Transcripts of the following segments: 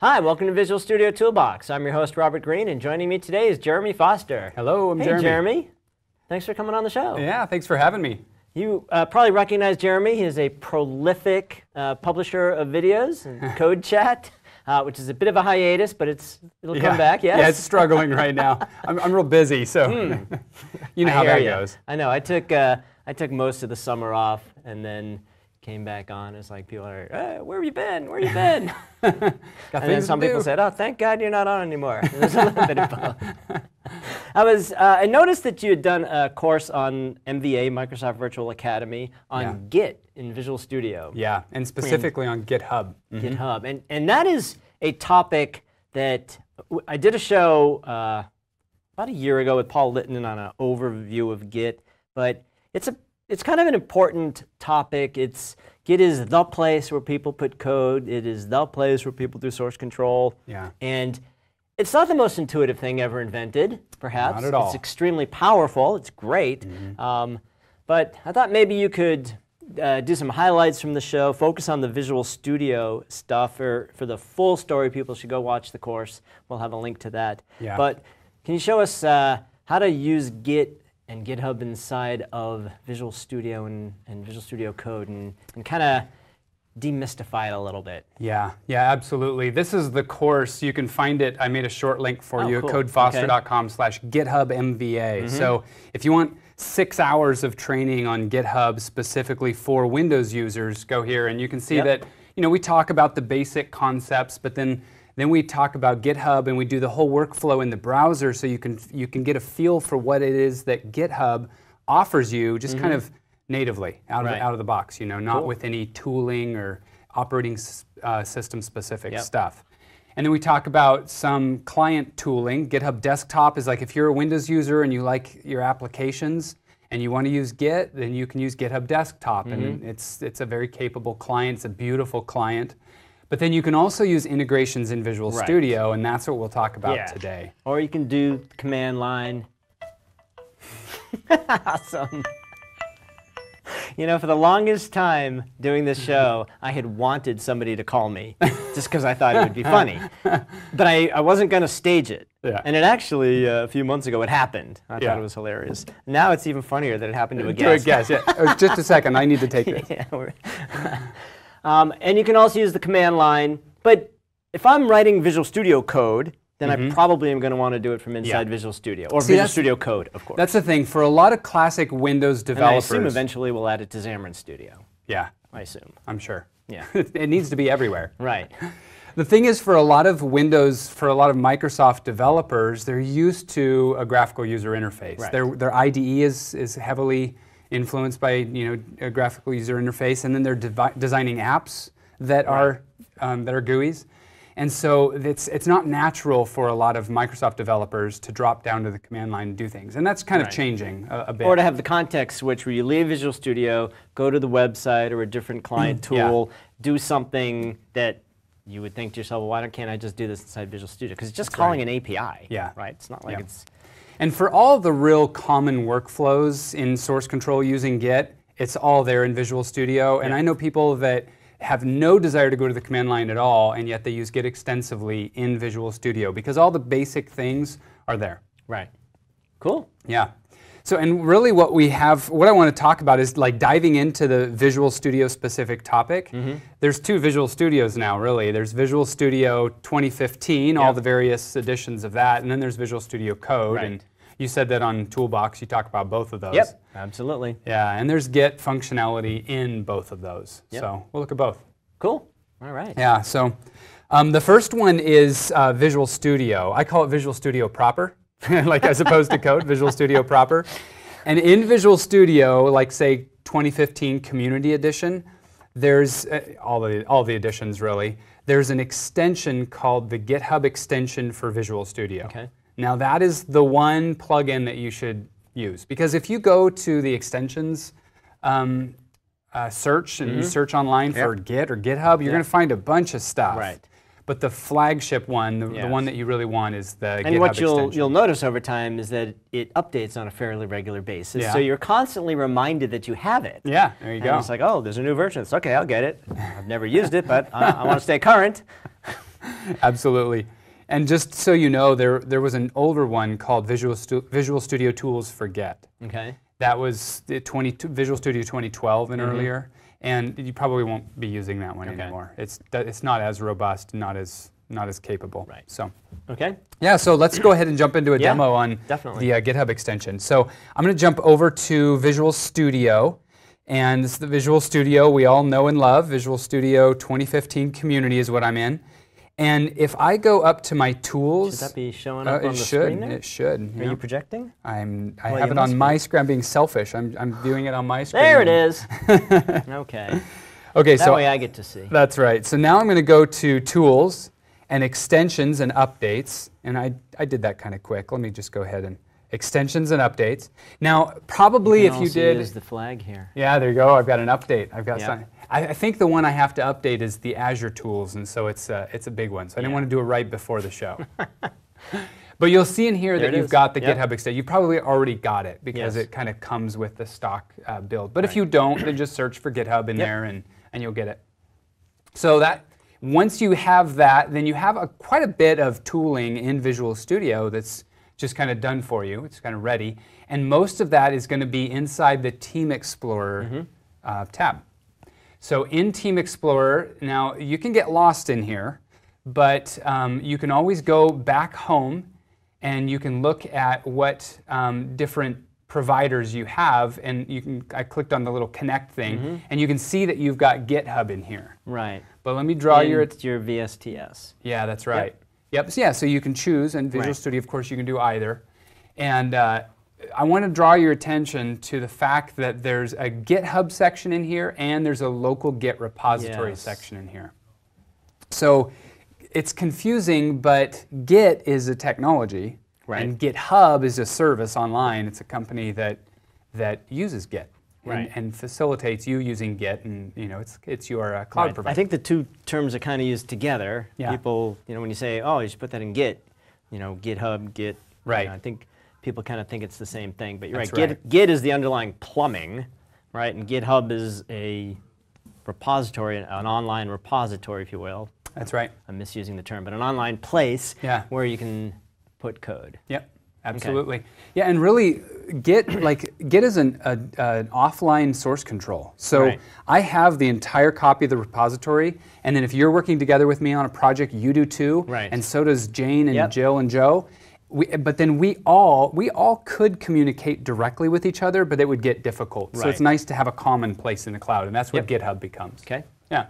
Hi, welcome to Visual Studio Toolbox. I'm your host, Robert Green, and joining me today is Jeremy Foster. Hello, I'm hey, Jeremy. Jeremy. Thanks for coming on the show. Yeah, thanks for having me. You uh, probably recognize Jeremy. He is a prolific uh, publisher of videos and Code Chat, uh, which is a bit of a hiatus, but it's it'll yeah. come back. Yes. Yeah, it's struggling right now. I'm, I'm real busy, so you know I how that ya. goes. I know. I took uh, I took most of the summer off, and then came back on. It's like people are, "Eh, where have you been? Where have you been? And then some people do. said, "Oh, thank God you're not on anymore." There's a little bit of both. I was. Uh, I noticed that you had done a course on MVA, Microsoft Virtual Academy, on Yeah. Git in Visual Studio, Yeah, and specifically on GitHub. GitHub, and and that is a topic that I did a show uh, about a year ago with Paul Litton on an overview of Git, but it's a it's kind of an important topic. It's Git is the place where people put code. It is the place where people do source control. Yeah. And it's not the most intuitive thing ever invented, perhaps. Not at all. It's extremely powerful. It's great. Um, but I thought maybe you could uh, do some highlights from the show, focus on the Visual Studio stuff. For, for the full story, people should go watch the course. We'll have a link to that. Yeah. But can you show us uh, how to use Git and GitHub inside of Visual Studio and, and Visual Studio Code and, and kind of demystify it a little bit? Yeah, yeah, absolutely. This is the course. You can find it. I made a short link for Oh, you cool. at codefoster.com slash GitHub MVA. Mm-hmm. So if you want six hours of training on GitHub specifically for Windows users, go here and you can see Yep. that, you know, we talk about the basic concepts, but then then we talk about GitHub and we do the whole workflow in the browser so you can you can get a feel for what it is that GitHub offers you just kind of natively out of, Right. the, out of the box, you know, not Cool. with any tooling or operating s- uh, system specific Yep. stuff. And then we talk about some client tooling. GitHub Desktop is like if you're a Windows user and you like your applications and you want to use Git, then you can use GitHub Desktop. Mm-hmm. And it's, it's a very capable client, it's a beautiful client. But then you can also use integrations in Visual Right. Studio, and that's what we'll talk about Yeah. today. Or you can do command line. awesome. You know, for the longest time doing this show, I had wanted somebody to call me just because I thought it would be funny. But I, I wasn't going to stage it. Yeah. And it actually, uh, a few months ago, it happened. I Yeah. thought it was hilarious. Now it's even funnier that it happened to a Do a guest. yeah. Oh, just a second, I need to take this. Yeah, um, and you can also use the command line. But if I'm writing Visual Studio code, then I probably am going to want to do it from inside Yeah. Visual Studio or See, Visual Studio Code, of course. That's the thing. For a lot of classic Windows and I developers, assume eventually we'll add it to Xamarin Studio. yeah, I assume. I'm sure. Yeah. it needs to be everywhere. Right. The thing is, for a lot of Windows, for a lot of Microsoft developers, they're used to a graphical user interface. Right. Their, their IDE is, is heavily influenced by you know a graphical user interface, and then they're devi- designing apps that are um, that are GUIs. And so it's, it's not natural for a lot of Microsoft developers to drop down to the command line and do things. And that's kind Right. of changing a, a bit. Or to have the context switch where you leave Visual Studio, go to the website or a different client Yeah. tool, do something that you would think to yourself, well, why don't, can't I just do this inside Visual Studio? Because it's just calling an API. Yeah. Right? It's not like Yeah. it's. And for all the real common workflows in source control using Git, it's all there in Visual Studio. And I know people that have no desire to go to the command line at all, and yet they use Git extensively in Visual Studio because all the basic things are there. Right. Cool. Yeah. So, and really what we have, what I want to talk about is like diving into the Visual Studio specific topic. Mm-hmm. There's two Visual Studios now, really. There's Visual Studio 2015, all the various editions of that, and then there's Visual Studio Code. Right. And you said that on Toolbox, you talk about both of those. Yep. Absolutely. Yeah, and there's Git functionality in both of those. Yep. So we'll look at both. Cool. All right. Yeah, so um, the first one is uh, Visual Studio. I call it Visual Studio proper, like as opposed to code, Visual Studio proper. And in Visual Studio, like say 2015 Community Edition, there's uh, all the all the editions really. There's an extension called the GitHub extension for Visual Studio. Okay. Now that is the one plugin that you should use because if you go to the extensions um, uh, search and you search online for Git or GitHub, you're going to find a bunch of stuff. Right. But the flagship one, the, the one that you really want, is the And GitHub what you'll extension. you'll notice over time is that it updates on a fairly regular basis. Yeah. So you're constantly reminded that you have it. yeah, there you And go. it's like, oh, there's a new version. It's okay, I'll get it. I've never used it, but I, I want to stay current. Absolutely. And just so you know, there there was an older one called Visual Stu- Visual Studio Tools for Git. Okay. That was the 20, Visual Studio 2012 and mm-hmm. earlier, and you probably won't be using that one. Okay. anymore. It's it's not as robust, not as not as capable. Right. So. Okay. Yeah, so let's go ahead and jump into a Yeah, demo on definitely. the uh, GitHub extension. So I'm going to jump over to Visual Studio, and this is the Visual Studio we all know and love. Visual Studio 2015 Community is what I'm in. And if I go up to my tools, Should that be showing uh, up on it the should. screen there? It should. Are yeah. you projecting? I'm. I Well, have you it on must my screen. I'm being selfish. I'm. I'm viewing it on my screen. There it is. okay. Okay, so That so way I get to see. That's right. So now I'm going to go to Tools and Extensions and Updates. And I, I did that kind of quick. Let me just go ahead and Extensions and Updates. Now, probably can if you did. use the flag here. yeah, there you go. I've got an update. I've got Yeah. some. I, I think the one I have to update is the Azure Tools, and so it's a, it's a big one. So I didn't want to do it right before the show. but you'll see in here There that you've is. got the Yep. GitHub extension. You probably already got it because Yes. it kind of comes with the stock uh, build. But if you don't, then just search for GitHub in Yep. there, and, and you'll get it. So that once you have that, then you have a, quite a bit of tooling in Visual Studio that's just kind of done for you. It's kind of ready, and most of that is going to be inside the Team Explorer uh, tab. So in Team Explorer, now you can get lost in here, but um, you can always go back home and you can look at what um, different providers you have and you can I clicked on the little connect thing and you can see that you've got GitHub in here. Right. But let me draw your And your VSTS. yeah, that's right. Yep. So yeah, so you can choose, and Visual Right. Studio, of course, you can do either. And uh, I want to draw your attention to the fact that there's a GitHub section in here, and there's a local Git repository Yes. section in here. So it's confusing, but Git is a technology, Right. and GitHub is a service online. It's a company that that uses Git. and- Right. And, facilitates you using Git, and you know it's it's your uh, cloud Right. provider. I think the two terms are kind of used together. Yeah. People, you know, when you say, "Oh, you should put that in Git," you know, GitHub, Git. you Right. know, I think people kind of think it's the same thing, but you're right. right. Git, Git is the underlying plumbing, right? And GitHub is a repository, an online repository, if you will. That's right. I'm misusing the term, but an online place Yeah. where you can put code. Yep, absolutely. Yeah, and really, Git like Git is an, a, an offline source control. So Right. I have the entire copy of the repository, and then if you're working together with me on a project, you do too, Right. and so does Jane and Yep. Jill and Joe. We, but then we all we all could communicate directly with each other, but it would get difficult. Right. So it's nice to have a common place in the cloud, and that's what GitHub becomes. Okay. Yeah.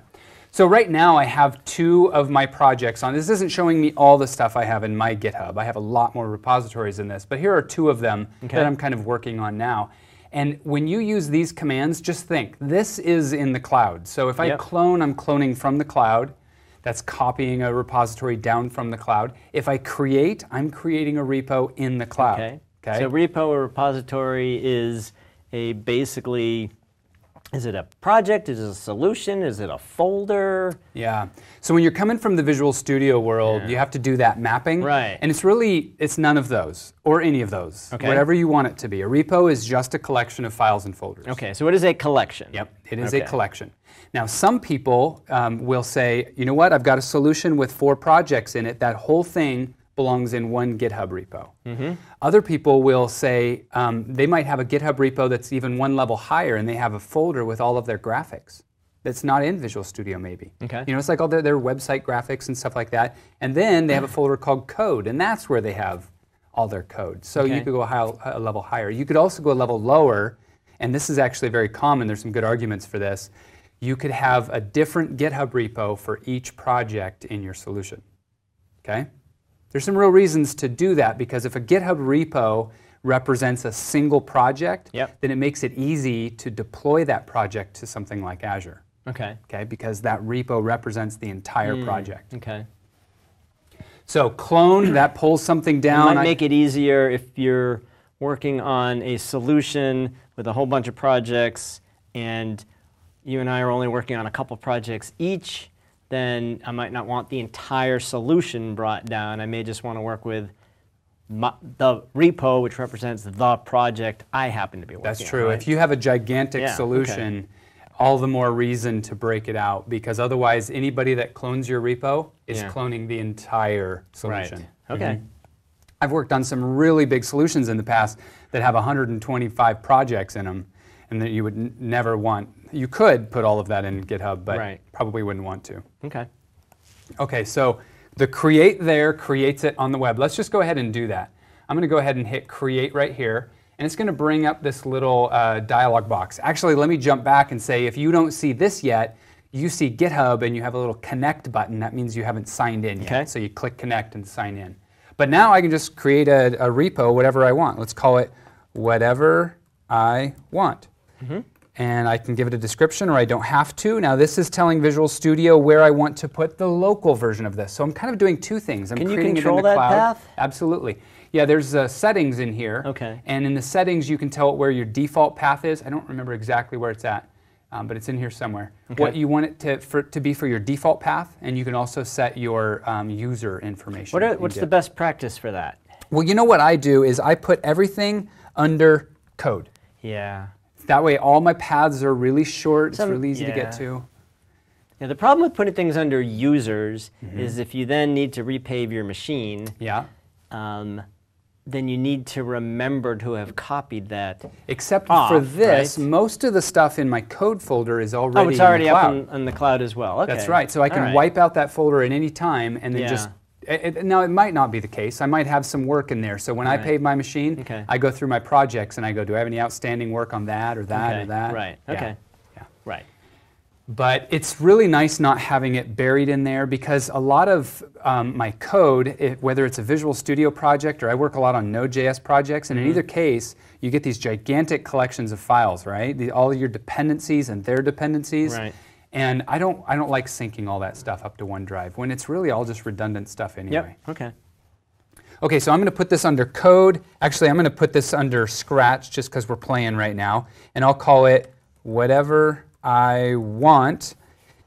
So right now I have two of my projects on. This isn't showing me all the stuff I have in my GitHub. I have a lot more repositories than this, but here are two of them Okay. that I'm kind of working on now. And when you use these commands, just think this is in the cloud. So if I clone, I'm cloning from the cloud. That's copying a repository down from the cloud. If I create, I'm creating a repo in the cloud. Okay. Okay. So repo or repository is a basically, is it a project? Is it a solution? Is it a folder? Yeah. So when you're coming from the Visual Studio world, Yeah. you have to do that mapping. Right. And it's really it's none of those or any of those. Okay. Whatever you want it to be. A repo is just a collection of files and folders. Okay, so it is a collection. Yep. It is Okay. a collection. Now, some people um, will say, you know what? I've got a solution with four projects in it. That whole thing belongs in one GitHub repo. Mm-hmm. Other people will say um, they might have a GitHub repo that's even one level higher, and they have a folder with all of their graphics that's not in Visual Studio, maybe. Okay. You know, it's like all their, their website graphics and stuff like that. And then they have a folder called code, and that's where they have all their code. So you could go a, high, a level higher. You could also go a level lower, and this is actually very common. There's some good arguments for this. You could have a different GitHub repo for each project in your solution. Okay? There's some real reasons to do that because if a GitHub repo represents a single project, Yep. then it makes it easy to deploy that project to something like Azure. Okay. Okay, because that repo represents the entire Hmm. project. Okay. So clone that pulls something It down. might I- make it easier if you're working on a solution with a whole bunch of projects and you and I are only working on a couple projects each, then I might not want the entire solution brought down. I may just want to work with my, the repo, which represents the project I happen to be working on. That's true. right? If you have a gigantic Yeah, okay. solution, all the more reason to break it out because otherwise anybody that clones your repo is Yeah. cloning the entire solution. Right. Okay. Mm-hmm. I've worked on some really big solutions in the past that have 125 projects in them and that you would n- never want. You could put all of that in GitHub, but Right. probably wouldn't want to. Okay. Okay, so the create there creates it on the web. Let's just go ahead and do that. I'm going to go ahead and hit create right here, and it's going to bring up this little uh, dialog box. Actually, let me jump back and say if you don't see this yet, you see GitHub and you have a little connect button. That means you haven't signed in yet. Okay. So you click connect and sign in. But now I can just create a, a repo, whatever I want. Let's call it whatever I want and I can give it a description or I don't have to. Now this is telling Visual Studio where I want to put the local version of this. So I'm kind of doing two things. I'm Can you creating control it in the that cloud. path? Absolutely. Yeah, there's uh, settings in here. Okay. And in the settings you can tell it where your default path is. I don't remember exactly where it's at. Um, but it's in here somewhere. What you want it to, for, to be for your default path, and you can also set your um, user information. What are, what's the best practice for that? Well, you know what I do is I put everything under code. Yeah. That way, all my paths are really short. Some- it's really easy to get to. Yeah, the problem with putting things under users Mm-hmm. is if you then need to repave your machine, Yeah. um, then you need to remember to have copied that. Except Off, for this, right? most of the stuff in my code folder is already, Oh, it's already in the up in the cloud as well. Okay. That's right. So I can right. wipe out that folder at any time and then Yeah. just. It, it- now, it might not be the case. I might have some work in there. So when I pave my machine, Okay. I go through my projects and I go, do I have any outstanding work on that or that Okay, or that? Right. Yeah. Okay. Yeah. Right. But it's really nice not having it buried in there because a lot of um, my code, it, whether it's a Visual Studio project or I work a lot on Node.js projects, and in Mm-hmm. either case, you get these gigantic collections of files, right? The, all of your dependencies and their dependencies. Right. And I don't, I don't like syncing all that stuff up to OneDrive when it's really all just redundant stuff anyway. Yep. Okay. Okay, so I'm going to put this under code. Actually, I'm going to put this under Scratch just because we're playing right now. And I'll call it whatever I want.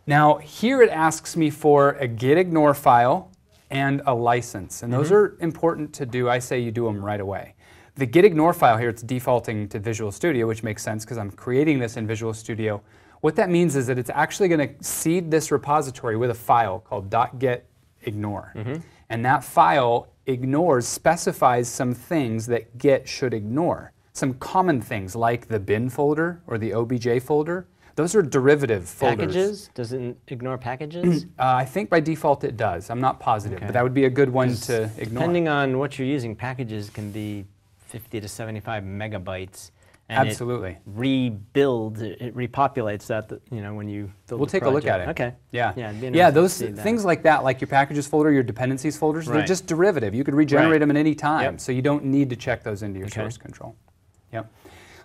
Now, here it asks me for a gitignore file and a license. And those mm-hmm. are important to do. I say you do them right away. The gitignore file here, it's defaulting to Visual Studio, which makes sense because I'm creating this in Visual Studio. What that means is that it's actually going to seed this repository with a file called .gitignore. And that file ignores, specifies some things that Git should ignore. Some common things like the bin folder or the obj folder. Those are derivative folders. Packages? Does it ignore packages? Uh, I think by default it does. I'm not positive, Okay. but that would be a good one to ignore. Depending on what you're using, packages can be 50 to 75 megabytes. And it Absolutely. rebuilds, it, it repopulates that, you know, when you build We'll take a look at it. Okay. Yeah. Yeah, yeah. Those things like that, like your packages folder, your dependencies folders, they're just derivative. You could regenerate Right. them at any time, Yep. so you don't need to check those into your Okay. source control. Yep.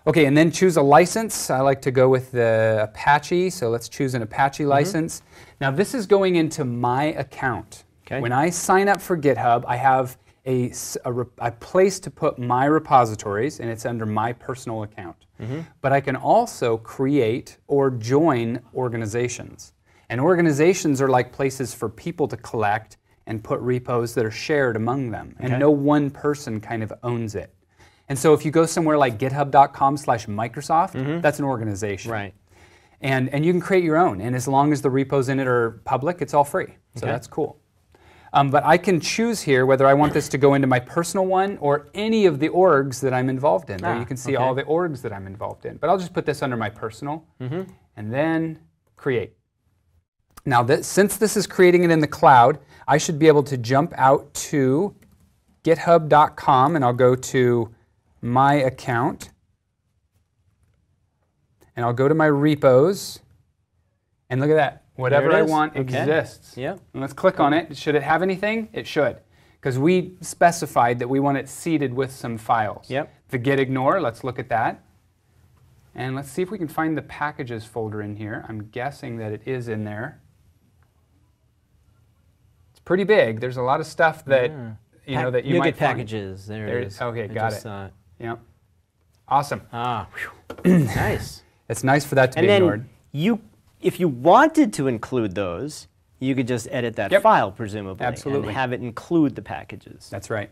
Okay, and then choose a license. I like to go with the Apache, so let's choose an Apache Mm-hmm. license. Now this is going into my account. Okay. When I sign up for GitHub, I have a, a a place to put my repositories, and it's under my personal account. Mm-hmm. But I can also create or join organizations. And organizations are like places for people to collect and put repos that are shared among them. And Okay. no one person kind of owns it. And so if you go somewhere like github.com slash Microsoft, that's an organization. Right. And, and you can create your own. And as long as the repos in it are public, it's all free. So Okay. that's cool. Um, but I can choose here whether I want this to go into my personal one or any of the orgs that I'm involved in. There Ah, you can see okay. all the orgs that I'm involved in. But I'll just put this under my personal Mm-hmm. and then create. Now, that, since this is creating it in the cloud, I should be able to jump out to github.com and I'll go to my account and I'll go to my repos and look at that. Whatever I want Okay. exists. Yep. And let's click on it. Should it have anything? It should. Because we specified that we want it seeded with some files. Yep. The git ignore, let's look at that. And let's see if we can find the packages folder in here. I'm guessing that it is in there. It's pretty big. There's a lot of stuff that you know that you NuGet might find. packages. There, There it is. Okay, I got it. Yep. Awesome. Ah, nice. It's nice for that to And be then ignored. you, if you wanted to include those, you could just edit that Yep. file, presumably, Absolutely. and have it include the packages. That's right.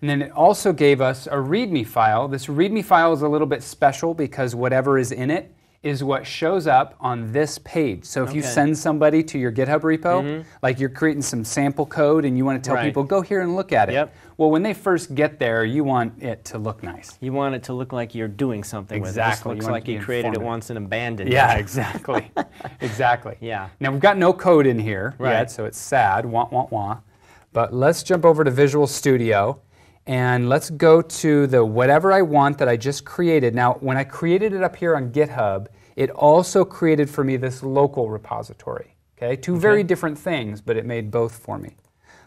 And then it also gave us a README file. This README file is a little bit special because whatever is in it is what shows up on this page. So if you send somebody to your GitHub repo, mm-hmm. like you're creating some sample code and you want to tell Right. people, go here and look at it. Yep. Well, when they first get there, you want it to look nice. You want it to look like you're doing something with it. Exactly. Looks like you created it once and abandoned Yeah, it. exactly. exactly. Yeah. Now we've got no code in here Right. yet, so it's sad, wah wah wah. But let's jump over to Visual Studio and let's go to the whatever I want that I just created. Now, when I created it up here on GitHub, it also created for me this local repository. Okay, two very different things, but it made both for me.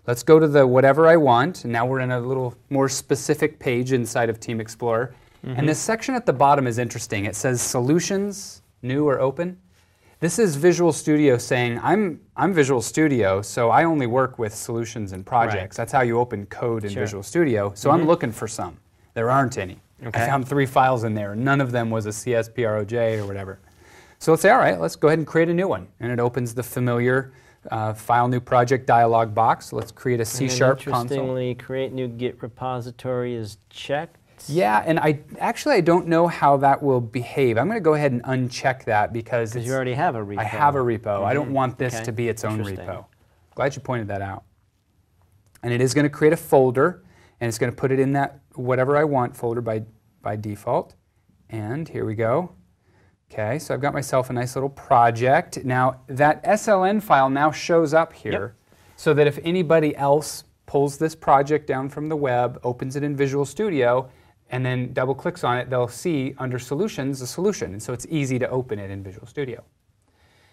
Let's go to the whatever I want. And now we're in a little more specific page inside of Team Explorer. And mm-hmm. this section at the bottom is interesting. It says solutions, new or open. This is Visual Studio saying, I'm, I'm Visual Studio, so I only work with solutions and projects. That's how you open code in Sure. Visual Studio. So I'm looking for some. There aren't any. Okay. I found three files in there. None of them was a CSPROJ or whatever. So let's say, all right, let's go ahead and create a new one. And it opens the familiar uh, File New Project dialog box. Let's create a C Sharp console. Interestingly, create new Git repository is checked. Yeah, and I actually I don't know how that will behave. I'm going to go ahead and uncheck that because you already have a repo. I have a repo. I don't mm-hmm. want this Okay. to be its own repo. Glad you pointed that out. And it is going to create a folder, and it's going to put it in that whatever I want folder by, by default. And here we go. Okay, so I've got myself a nice little project. Now, that SLN file now shows up here so that if anybody else pulls this project down from the web, opens it in Visual Studio, and then double clicks on it, they'll see under Solutions a solution. And so it's easy to open it in Visual Studio.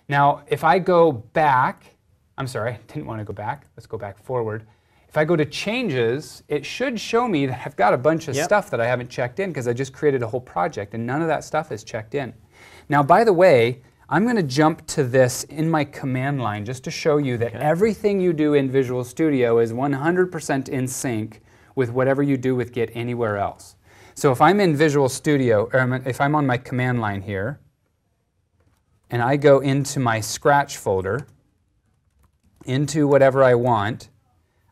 Now, if I go back, I'm sorry, I didn't want to go back. Let's go back forward. If I go to changes, it should show me that I've got a bunch of Yep. stuff that I haven't checked in because I just created a whole project and none of that stuff is checked in. Now, by the way, I'm going to jump to this in my command line just to show you that Okay. everything you do in Visual Studio is 100% in sync with whatever you do with Git anywhere else. So if I'm in Visual Studio, or if I'm on my command line here, and I go into my Scratch folder, into whatever I want,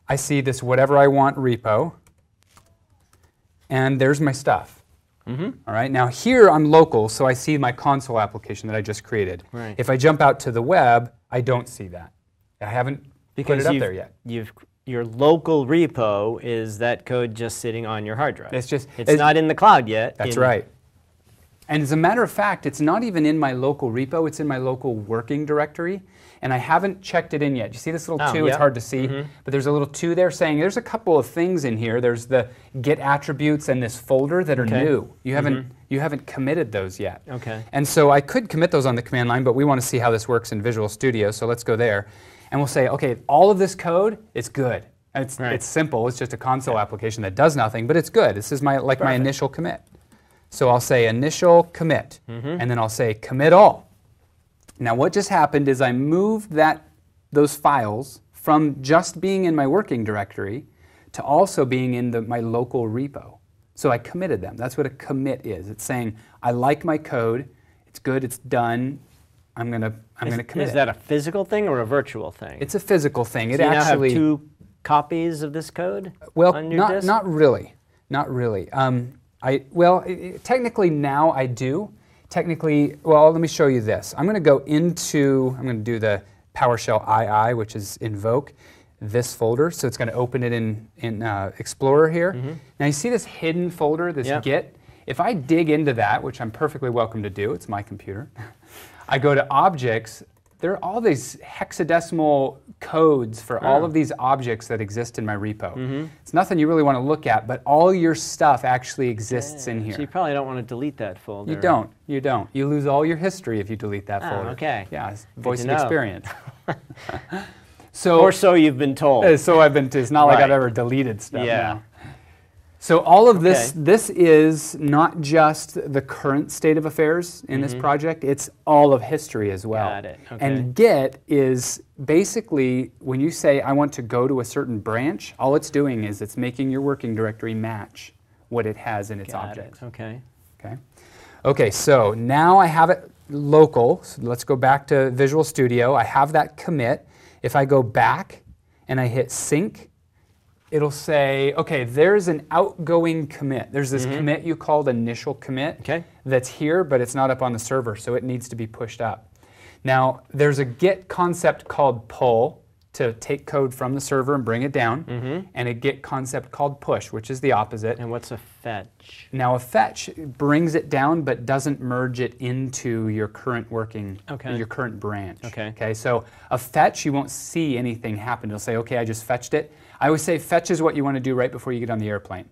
I see this whatever I want repo, and there's my stuff. Mm-hmm. All right, now here I'm local, so I see my console application that I just created. Right. If I jump out to the web, I don't see that. I haven't Because put it up there yet. You've your local repo is that code just sitting on your hard drive. It's just- it's, it's- not in the cloud yet. That's in- right. And as a matter of fact, it's not even in my local repo, it's in my local working directory. And I haven't checked it in yet. You see this little Oh, two? It's hard to see. Mm-hmm. But there's a little two there saying there's a couple of things in here. There's the Git attributes and this folder that are Okay. new. You haven't mm-hmm. you haven't committed those yet. Okay. And so I could commit those on the command line, but we want to see how this works in Visual Studio. So let's go there. And we'll say, okay, all of this code, it's good. It's, Right. it's simple. It's just a console application that does nothing, but it's good. This is my like my initial commit. So I'll say initial commit, Mm-hmm. and then I'll say commit all. Now what just happened is I moved that those files from just being in my working directory to also being in the, my local repo. So I committed them. That's what a commit is. It's saying I like my code. It's good. It's done. I'm gonna I'm Is, gonna commit. is that a physical thing or a virtual thing? It's a physical thing. It Do you actually now have two copies of this code well, on your not disk? not really, not really. Um, I well, i- i- technically now I do. Technically, well, let me show you this. I'm going to go into. I'm going to do the PowerShell II, which is invoke this folder. So it's going to open it in in uh, Explorer here. Now you see this hidden folder, this Yep. Git. If I dig into that, which I'm perfectly welcome to do, it's my computer. I go to objects. There are all these hexadecimal codes for all of these objects that exist in my repo. It's nothing you really want to look at, but all your stuff actually exists in here. So you probably don't want to delete that folder. You don't. You don't. You lose all your history if you delete that Oh, folder. okay. Yeah, it's voice of experience. so, Or so you've been told. uh, so I've been. It's not like I've ever deleted stuff. Yeah. no. So all of this, Okay. this is not just the current state of affairs in this project. It's all of history as well. Mm-hmm. Got it, okay. And Git is basically when you say I want to go to a certain branch, all it's doing is it's making your working directory match what it has in its Got objects. it. Okay. Okay. Okay, so now I have it local. So let's go back to Visual Studio. I have that commit. If I go back and I hit sync, it'll say, okay, there's an outgoing commit. There's this mm-hmm. commit you called initial commit. Okay. that's here, but it's not up on the server, so it needs to be pushed up. Now, there's a Git concept called pull to take code from the server and bring it down, Mm-hmm. and a Git concept called push, which is the opposite. And what's a fetch? Now, a fetch brings it down but doesn't merge it into your current working, Okay. your current branch. Okay. Okay. So a fetch, you won't see anything happen. It'll say, okay, I just fetched it. I always say fetch is what you want to do right before you get on the airplane,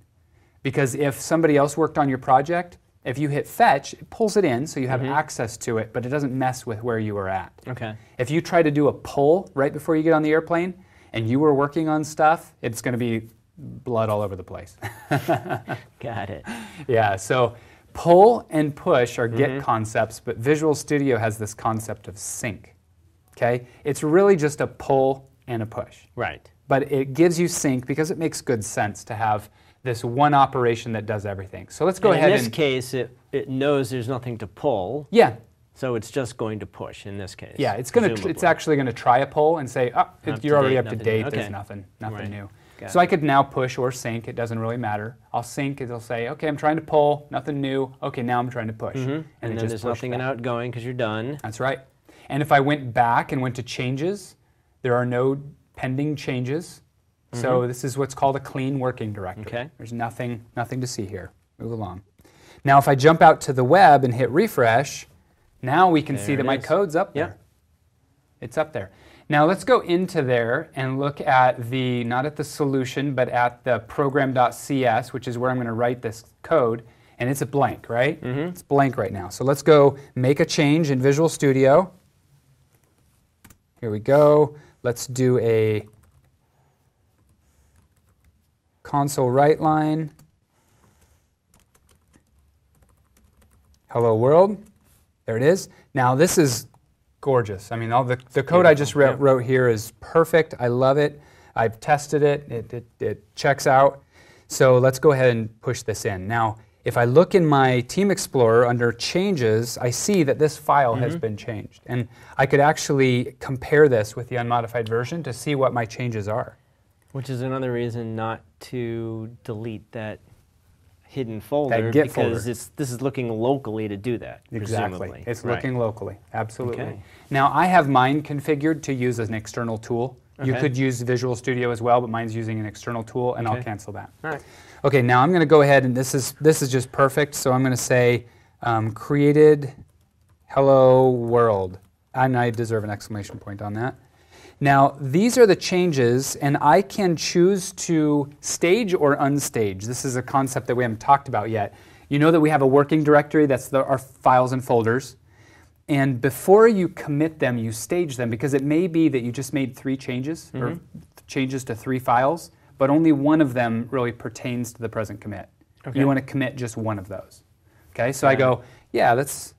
because if somebody else worked on your project, if you hit fetch, it pulls it in so you have Mm-hmm. access to it, but it doesn't mess with where you were at. Okay. If you try to do a pull right before you get on the airplane and you were working on stuff, it's going to be blood all over the place. Got it. yeah, so pull and push are Git Mm-hmm. concepts, but Visual Studio has this concept of sync. Okay? It's really just a pull and a push. Right. But it gives you sync because it makes good sense to have this one operation that does everything. So let's go And ahead in this and case, it, it knows there's nothing to pull, yeah, so it's just going to push in this case. yeah, it's gonna it's actually gonna try a pull and say, oh, it, you're already date, up to date. okay. There's nothing, nothing Right. new. Got So I could now push or sync. It doesn't really matter. I'll sync. It'll say, okay, I'm trying to pull. Nothing new. Okay, now I'm trying to push. Mhm. And, And, it then just there's nothing in outgoing because you're done. That's right. And if I went back and went to changes, there are no pending changes. So this is what's called a clean working directory. Mm-hmm. Okay. There's nothing, nothing to see here. Move along. Now, if I jump out to the web and hit refresh, now we can see There that it my code's up Yep. there. It's up there. Now let's go into there and look at the, not at the solution, but at the program.cs, which is where I'm going to write this code. And it's a blank, right? Mm-hmm. It's blank right now. So let's go make a change in Visual Studio. Here we go. Let's do a console write line. Hello world. There it is. Now this is gorgeous. I mean, all the, the code I just yeah. wrote here is perfect. I love it. I've tested it. It, it. it checks out. So let's go ahead and push this in. Now, if I look in my Team Explorer under Changes, I see that this file has mm-hmm. been changed. And I could actually compare this with the unmodified version to see what my changes are. Which is another reason not to delete that hidden folder Git because folder. it's this is looking locally to do that. Exactly. presumably. It's Right. looking locally. Absolutely. Okay. Now, I have mine configured to use as an external tool. You could use Visual Studio as well, but mine's using an external tool, and I'll cancel that. All right. Okay, now I'm going to go ahead and this is this is just perfect. So I'm going to say um, created hello world, and I deserve an exclamation point on that. Now these are the changes, and I can choose to stage or unstage. This is a concept that we haven't talked about yet. You know that we have a working directory that's the, our files and folders. And before you commit them, you stage them because it may be that you just made three changes or Mm-hmm. changes to three files, but only one of them really pertains to the present commit. Okay. You want to commit just one of those. Okay, so I go, yeah, let's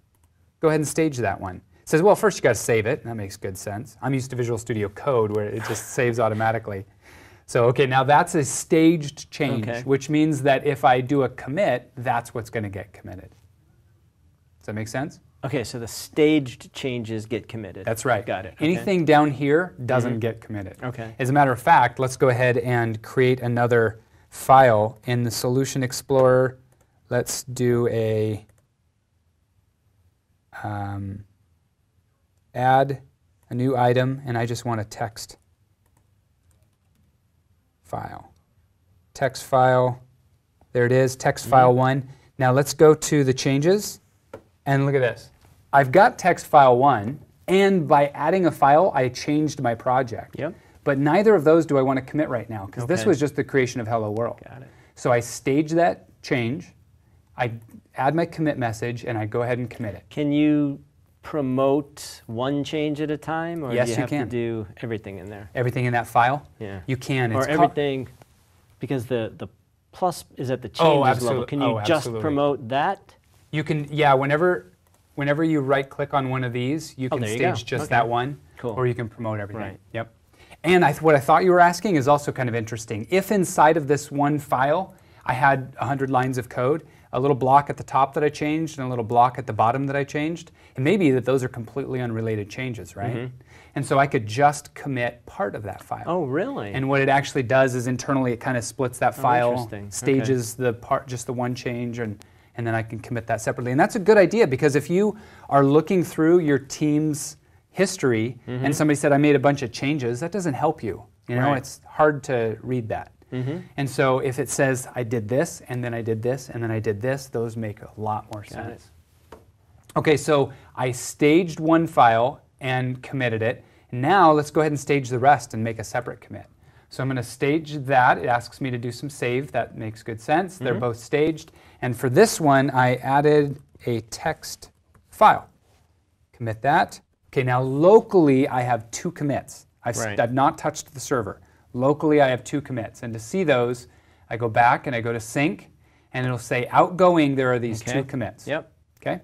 go ahead and stage that one. It says, well, first you got to save it. That makes good sense. I'm used to Visual Studio Code where it just saves automatically. So, okay, now that's a staged change, Okay. which means that if I do a commit, that's what's going to get committed. Does that make sense? Okay, so the staged changes get committed. That's right. Got it. Okay. Mm-hmm. Anything down here doesn't get committed. Okay. As a matter of fact, let's go ahead and create another file in the Solution Explorer. Let's do a um, add a new item, and I just want a text file. Text file. There it is, text file Mm-hmm. one. Now let's go to the changes, and look at this. I've got text file one, and by adding a file, I changed my project. Yep. But neither of those do I want to commit right now, because this was just the creation of Hello World. Got it. So I stage that change, I add my commit message, and I go ahead and commit it. Can you promote one change at a time, or Yes, do you you have can. to do everything in there? Everything in that file, Yeah. you can. or It's everything, because the the plus is at the oh, changes Oh, level. Can you oh, just promote that? You can, yeah, whenever, whenever you right click on one of these, you Oh, can there you go. stage just Okay. that one, Cool. or you can promote everything. Right. Yep. And I th- what I thought you were asking is also kind of interesting. If inside of this one file, I had 100 lines of code, a little block at the top that I changed, and a little block at the bottom that I changed, it may be that those are completely unrelated changes, right? Mm-hmm. And so I could just commit part of that file. Oh, really? And what it actually does is internally it kind of splits that file, interesting. Okay. stages the part, just the one change, and and then I can commit that separately. And that's a good idea because if you are looking through your team's history Mm-hmm. and somebody said, I made a bunch of changes, that doesn't help you. You know, Right. it's hard to read that. Mm-hmm. And so if it says, I did this, and then I did this, and then I did this, those make a lot more sense. Okay, so I staged one file and committed it. Now let's go ahead and stage the rest and make a separate commit. So I'm going to stage that. It asks me to do some save. That makes good sense. They're mm-hmm. both staged. And for this one, I added a text file. Commit that. Okay, now locally, I have two commits. I've, Right. I've not touched the server. Locally, I have two commits. And to see those, I go back and I go to sync, and it'll say outgoing, there are these Okay. two commits. Yep. Okay?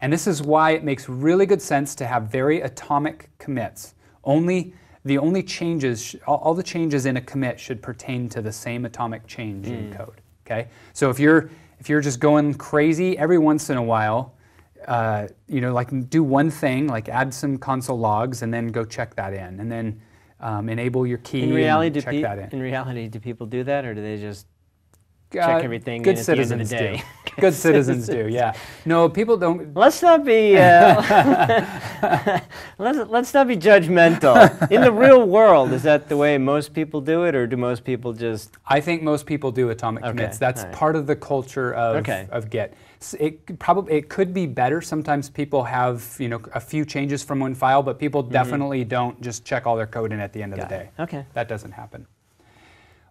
And this is why it makes really good sense to have very atomic commits. Only the only changes, all, all the changes in a commit should pertain to the same atomic change in code. Okay? So if you're if you're just going crazy every once in a while, uh, you know, like do one thing, like add some console logs, and then go check that in, and then um, enable your key In reality, check that in. in reality, do people do that, or do they just Uh, check everything Good in at the end of the citizens day? do. Good citizens do. Yeah. No, people don't. Let's not be uh, let's let's not be judgmental. In the real world, is that the way most people do it, or do most people just I think most people do atomic Okay, commits. That's alright. part of the culture of, Okay. of Git. It could probably it could be better. Sometimes people have you know a few changes from one file, but people definitely don't just check all their code in at the end of Mm-hmm. Got the it. day. Okay. That doesn't happen.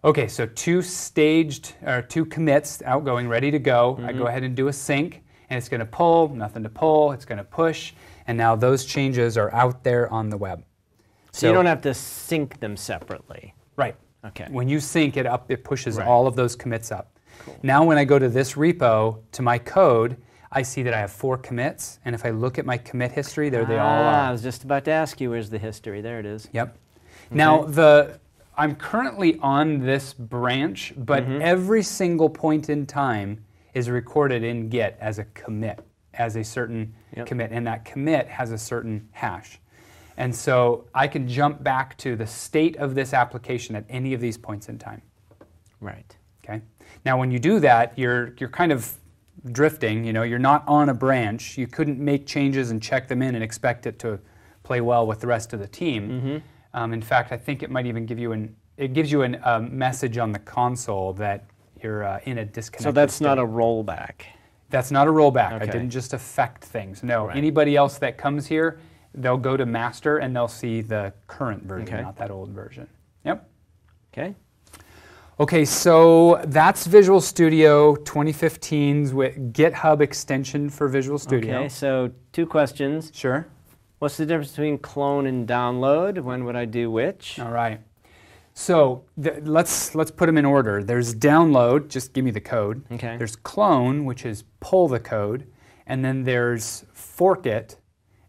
Okay, so two staged or two commits outgoing, ready to go. I Mm-hmm. go ahead and do a sync, and it's going to pull. Nothing to pull. It's going to push, and now those changes are out there on the web. so, you don't have to sync them separately? Right. Okay. When you sync it up, it pushes Right. all of those commits up. Now, when I go to this repo to my code, I see that I have four commits, and if I look at my commit history, there they all Ah, I was just about to ask you, where's the history? There it is. Yep. Now the I'm currently on this branch, but Mm-hmm. every single point in time is recorded in Git as a commit, as a certain Yep. commit, and that commit has a certain hash. And so I can jump back to the state of this application at any of these points in time. Right. Okay. Now, when you do that, you're you're kind of drifting. You know, you're not on a branch. You couldn't make changes and check them in and expect it to play well with the rest of the team. Mm-hmm. Um, in fact, I think it might even give you an it gives you a um, message on the console that you're uh, in a disconnected. So that's not a rollback. That's not a rollback. I didn't just affect things. No, Right. anybody else that comes here, they'll go to master and they'll see the current version, Okay. not that old version. Yep. Okay. Okay, so that's Visual Studio 2015's with GitHub extension for Visual Studio. Okay. So two questions. Sure. What's the difference between clone and download? When would I do which? All right. So let's let's put them in order. There's download, just give me the code. Okay. There's clone, which is pull the code, and then there's fork it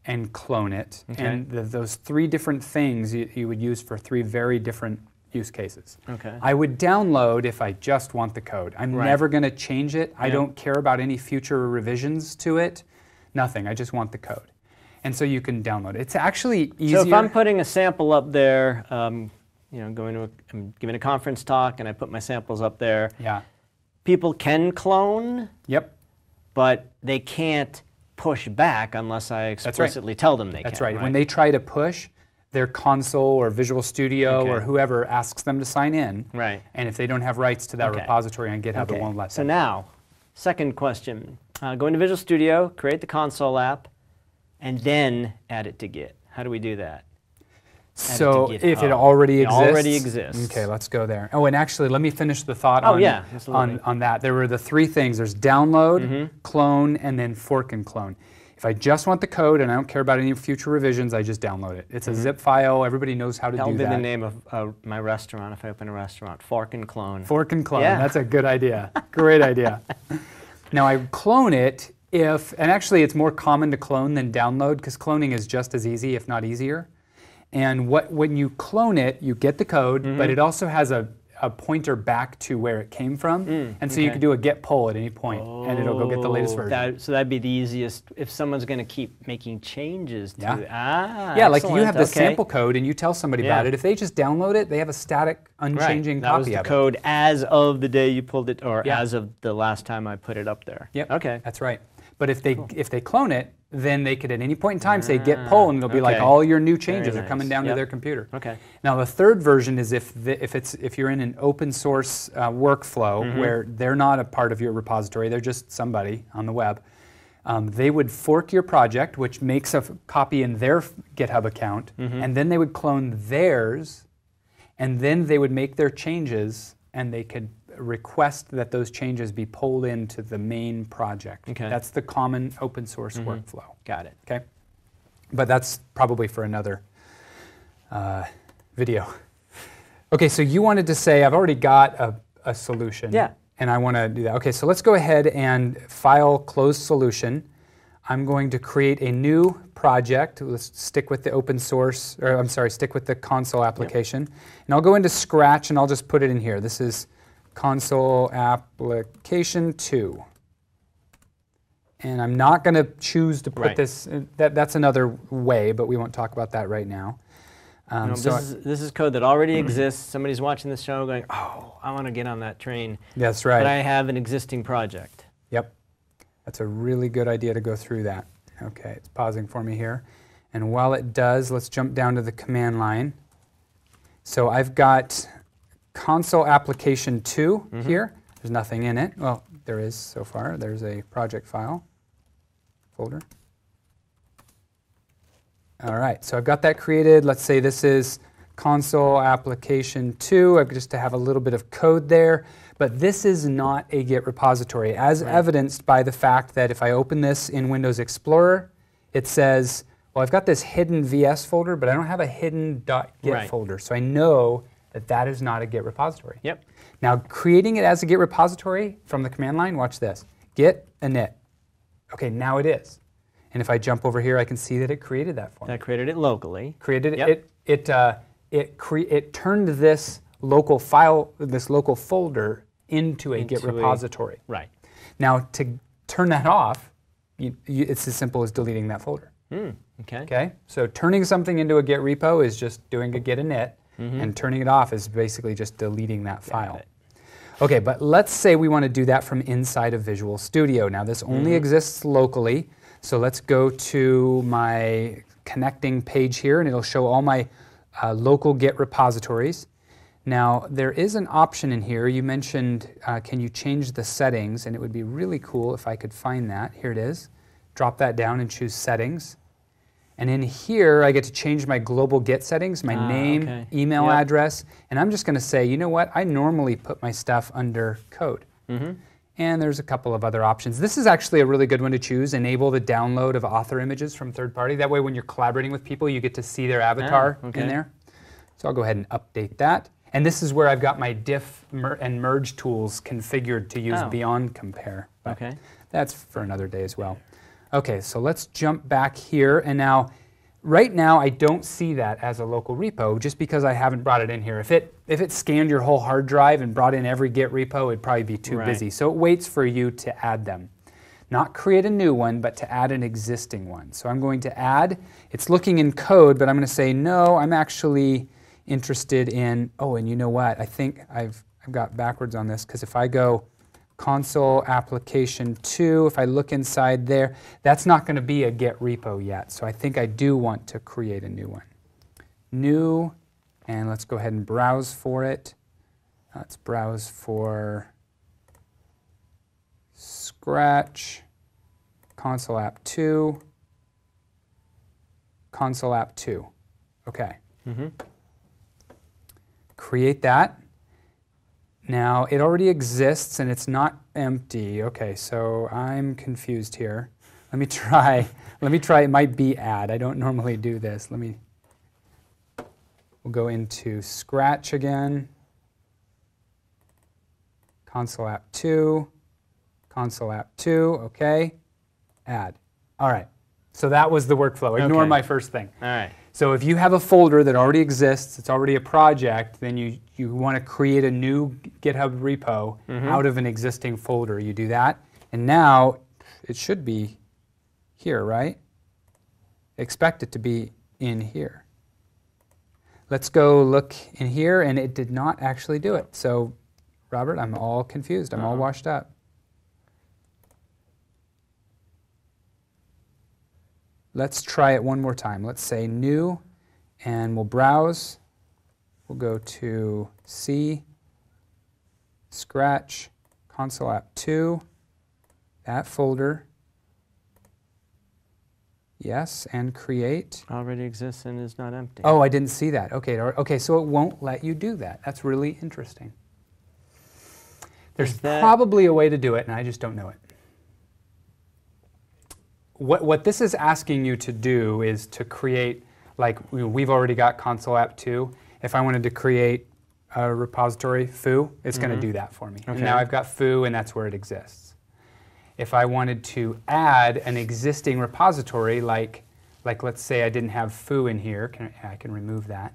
and clone it. Okay. And th- those three different things you, you would use for three very different use cases. Okay. I would download if I just want the code. I'm Right. never going to change it. I don't care about any future revisions to it. Nothing. I just want the code. And so you can download it. It's actually easier. So if I'm putting a sample up there, um, you know, going to a, I'm giving a conference talk and I put my samples up there, yeah. people can clone, Yep. but they can't push back unless I explicitly tell them they can. That's can. right. When they try to push, their console or Visual Studio Okay. or whoever asks them to sign in. Right. And if they don't have rights to that Okay. repository on GitHub, Okay. it won't let them. So now, second question. Uh, go into Visual Studio, create the console app, and then add it to Git. How do we do that? So to if it already It exists. already exists. Okay, let's go there. Oh, and actually, let me finish the thought Oh, on, yeah, on, on that. There were the three things. There's download, Mm-hmm. clone, and then fork and clone. If I just want the code and I don't care about any future revisions, I just download it. It's a zip file. Everybody knows how to That'll do be that. Mm-hmm. the name of uh, my restaurant if I open a restaurant. Fork and clone. Fork and clone. Yeah. That's a good idea. Great idea. Now I clone it if, and actually it's more common to clone than download because cloning is just as easy, if not easier. And what when you clone it, you get the code, Mm-hmm. but it also has a, a pointer back to where it came from, and so you okay. could do a git pull at any point, and it'll go get the latest Oh, version. That, so that'd be the easiest if someone's going to keep making changes to Yeah. Ah, yeah, like you have the okay. sample code, and you tell somebody about it. If they just download it, they have a static, Right. unchanging that copy was the of it. code as of the day you pulled it, or Yeah. as of the last time I put it up there. Yep. Okay. That's right. But if they if they clone it, then they could at any point in time say git pull, and it'll be like all your new changes are coming nice. down to their computer. Okay. Now the third version is if the, if it's if you're in an open source uh, workflow Mm-hmm. where they're not a part of your repository, they're just somebody on the web. Um, they would fork your project, which makes a f- copy in their GitHub account, Mm-hmm. and then they would clone theirs, and then they would make their changes, and they could request that those changes be pulled into the main project. Okay. That's the common open source Mm-hmm. workflow. Got it. Okay, but that's probably for another uh, video. Okay, so you wanted to say I've already got a, a solution. Yeah. And I want to do that. Okay, so let's go ahead and file closed solution. I'm going to create a new project. Let's stick with the open source, or I'm sorry, stick with the console application. And I'll go into Scratch and I'll just put it in here. This is console application 2. And I'm not going to choose to put Right. this, uh, that, that's another way, but we won't talk about that right now. Um, No, so I- this, is, this is code that already exists. Somebody's watching the show going, oh, I want to get on that train. that's right. But I have an existing project. Yep. That's a really good idea to go through that. Okay, it's pausing for me here. And while it does, let's jump down to the command line. So I've got console application 2 mm-hmm. here. There's nothing in it. Well, there is so far. There's a project file folder. All right, so I've got that created. Let's say this is console application 2, I've just to have a little bit of code there. But this is not a Git repository, as evidenced by the fact that if I open this in Windows Explorer, it says, well, I've got this hidden VS folder, but I don't have a hidden .git Right. folder. So I know that that is not a Git repository. Yep. Now, creating it as a Git repository from the command line, watch this. Git init. Okay, now it is. And if I jump over here, I can see that it created that for me. That created it locally. Created it. Yep. It it uh, it, cre- it turned this local file, this local folder, into a Git Into a- repository. Right. Now, to turn that off, you, you, it's as simple as deleting that folder. Hmm. Okay. Okay, so turning something into a Git repo is just doing a git init, Mm-hmm. and turning it off is basically just deleting that file. it. Okay, but let's say we want to do that from inside of Visual Studio. Now, this only Mm-hmm. exists locally, so let's go to my connecting page here, and it'll show all my uh, local Git repositories. Now, there is an option in here. You mentioned, uh, can you change the settings? And it would be really cool if I could find that. Here it is. Drop that down and choose Settings. And in here, I get to change my global Git settings, my Ah, name, okay. email Yep. address, and I'm just going to say, you know what? I normally put my stuff under code. Mm-hmm. And there's a couple of other options. This is actually a really good one to choose. Enable the download of author images from third party. That way, when you're collaborating with people, you get to see their avatar okay. in there. So I'll go ahead and update that. And this is where I've got my diff mer- and merge tools configured to use Oh. beyond compare. But Okay. That's for another day as well. Okay, so let's jump back here. And now, right now, I don't see that as a local repo just because I haven't brought it in here. If it, if it scanned your whole hard drive and brought in every Git repo, it'd probably be too Right. busy. So it waits for you to add them. Not create a new one, but to add an existing one. So I'm going to add, it's looking in code, but I'm going to say, no, I'm actually interested in, oh, and you know what? I think I've, I've got backwards on this because if I go console application 2, if I look inside there, that's not going to be a Git repo yet. So I think I do want to create a new one. New, and let's go ahead and browse for it. Let's browse for Scratch, console app 2, console app 2. Okay. Mm-hmm. Create that. Now, it already exists and it's not empty. Okay, so I'm confused here. Let me try. Let me try. It might be add. I don't normally do this. Let me. We'll go into Scratch again. Console app 2. Console app 2. Okay. Add. All right. So that was the workflow. Ignore Okay. my first thing. All right. So if you have a folder that already exists, it's already a project, then you, you want to create a new GitHub repo mm-hmm. out of an existing folder. You do that, and now it should be here, right? Expect it to be in here. Let's go look in here, and it did not actually do it. So, Robert, I'm all confused. I'm all Uh-oh. washed up. Let's try it one more time. Let's say new, and we'll browse. We'll go to C, Scratch, Console App 2, that folder. Yes, and create. Already exists and is not empty. Oh, I didn't see that. Okay, okay, so it won't let you do that. That's really interesting. There's that- probably a way to do it, and I just don't know it. What, what this is asking you to do is to create, like we- we've already got console app 2. If I wanted to create a repository foo, it's going to mm-hmm. do that for me. And Okay. now I've got foo, and that's where it exists. If I wanted to add an existing repository, like, like let's say I didn't have foo in here, can I, I can remove that.